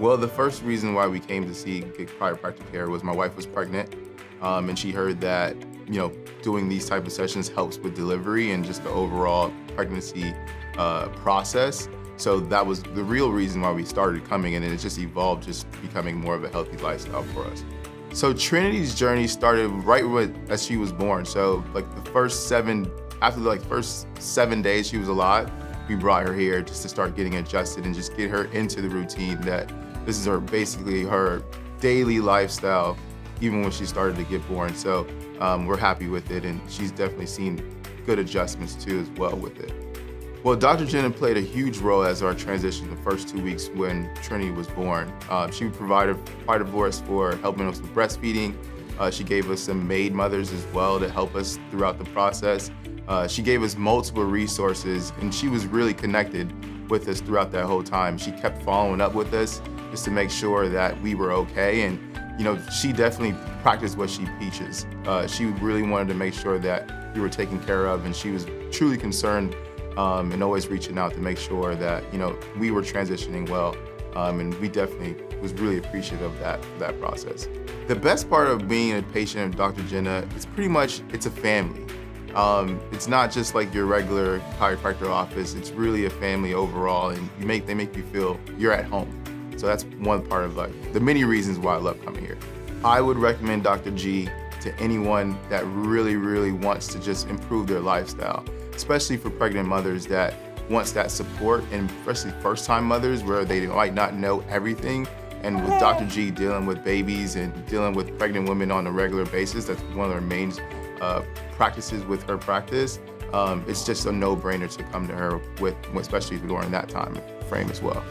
Well, the first reason why we came to see chiropractic care was my wife was pregnant, um, and she heard that you know doing these type of sessions helps with delivery and just the overall pregnancy uh, process. So that was the real reason why we started coming, and it just evolved, just becoming more of a healthy lifestyle for us. So Trinity's journey started right with, as she was born. So like the first seven, after the like first seven days she was alive, we brought her here just to start getting adjusted and just get her into the routine that this is her basically her daily lifestyle, even when she started to get born. So um, we're happy with it, and she's definitely seen good adjustments too as well with it. Well, Dr. Gena played a huge role as our transition the first two weeks when Trinity was born. Uh, she provided part of us for helping us with breastfeeding. Uh, she gave us some maid mothers as well to help us throughout the process. Uh, she gave us multiple resources and she was really connected with us throughout that whole time. She kept following up with us just to make sure that we were okay. And, you know, she definitely practiced what she preaches. Uh, she really wanted to make sure that we were taken care of and she was truly concerned um, and always reaching out to make sure that you know we were transitioning well, um, and we definitely was really appreciative of that that process. The best part of being a patient of Dr. Gena is pretty much it's a family. Um, it's not just like your regular chiropractor office. It's really a family overall, and you make they make you feel you're at home. So that's one part of like the many reasons why I love coming here. I would recommend Dr. G to anyone that really, really wants to just improve their lifestyle especially for pregnant mothers that wants that support, and especially first-time mothers where they might not know everything. And with Dr. G dealing with babies and dealing with pregnant women on a regular basis, that's one of her main uh, practices with her practice. Um, it's just a no-brainer to come to her with, especially during that time frame as well.